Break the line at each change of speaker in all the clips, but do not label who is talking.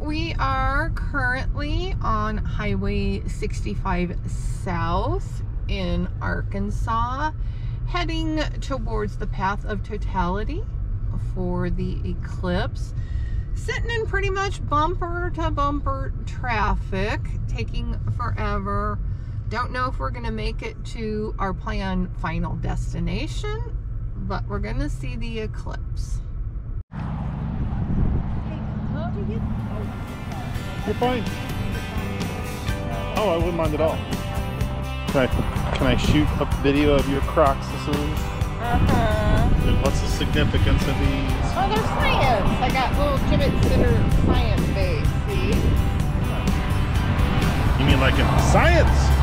we are currently on Highway 65 South in Arkansas, heading towards the path of totality for the eclipse. Sitting in pretty much bumper to bumper traffic, taking forever. Don't know if we're going to make it to our planned final destination, but we're going to see the eclipse.
You're fine. Oh, I wouldn't mind at all. Can I, can I shoot a video of your Crocs
Uh-huh.
And what's the significance of these?
Oh, they're science. I got little Jibbitz that are science based, see?
You mean like in science?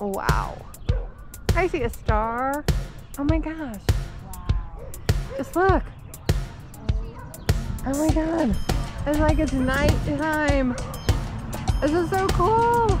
Wow. I see a star. Oh my gosh. Just look. Oh my god. It's like it's night time. This is so cool.